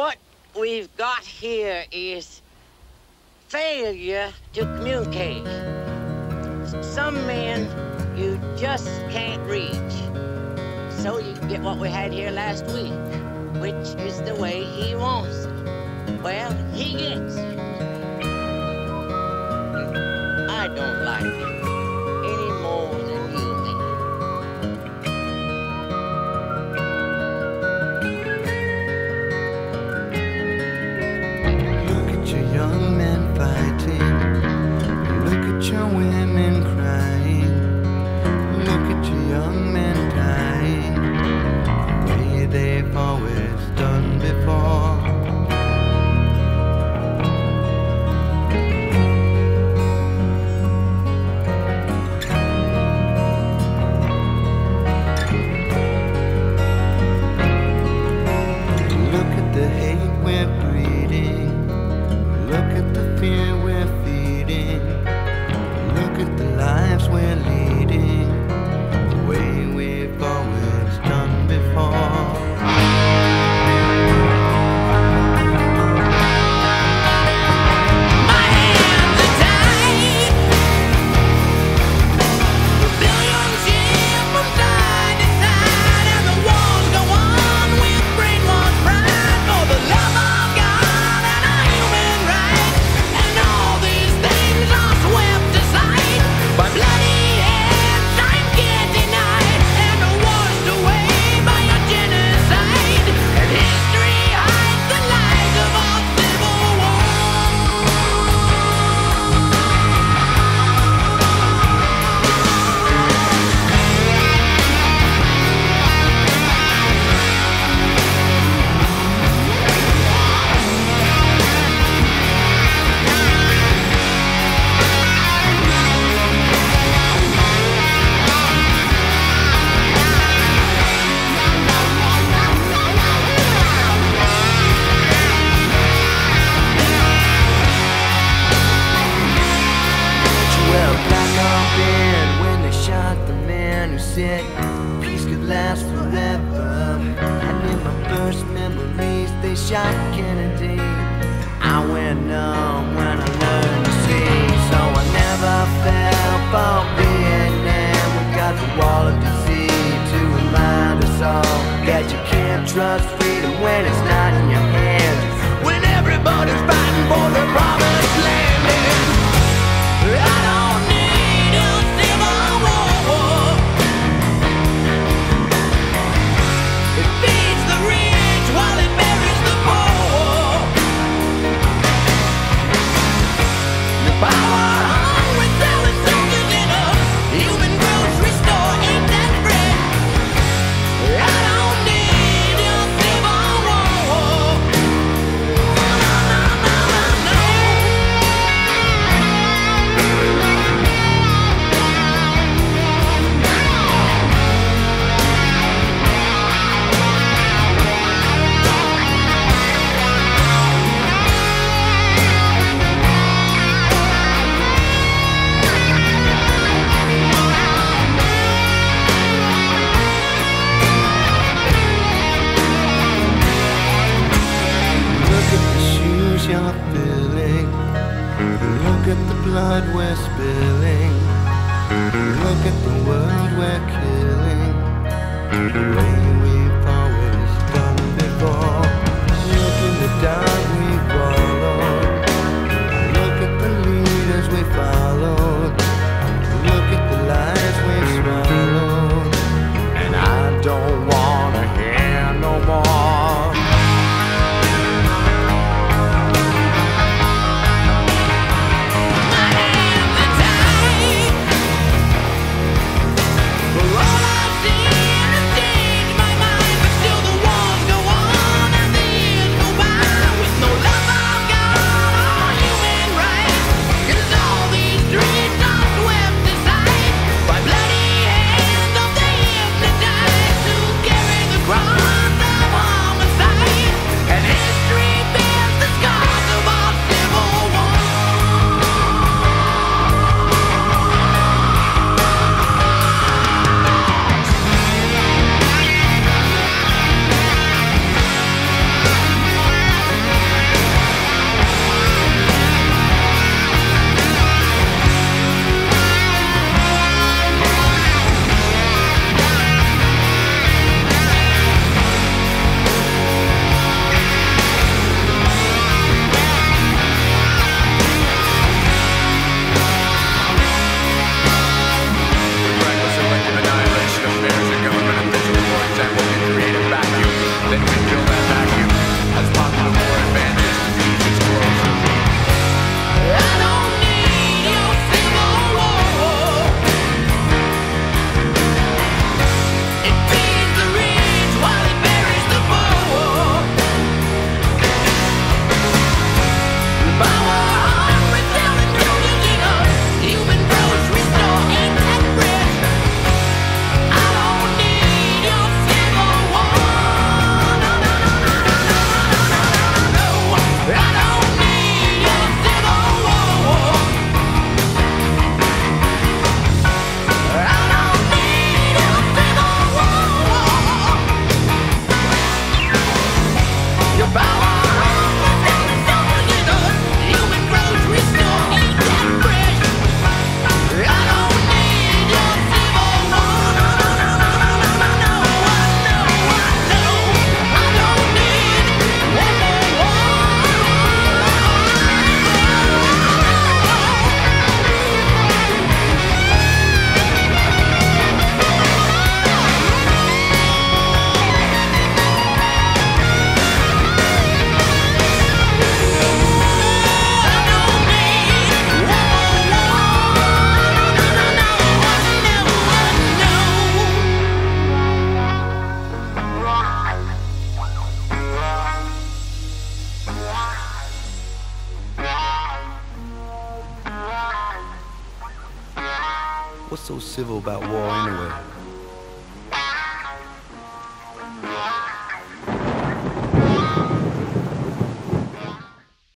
what we've got here is failure to communicate. Some men you just can't reach. So you get what we had here last week, which is the way he wants it. Well, he gets. I don't like it forever. And in my first memories, they shot Kennedy. I went numb when I learned to see, so I never fell for Vietnam. We got the wall of D.C. to remind us all that you can't trust freedom when it's not in your hands. at the blood we're spilling. Look at the world we're killing. The way we've always done before. Look in the darkness. What's so civil about war anyway?